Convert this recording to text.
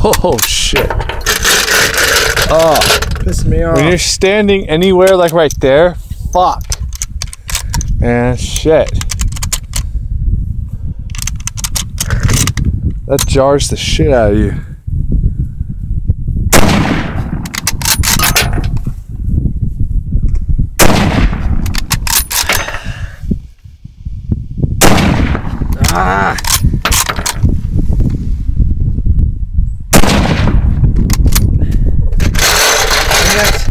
Oh shit. Oh, piss me off. When you're standing anywhere like right there, fuck. Man, shit. That jars the shit out of you. Ah! that.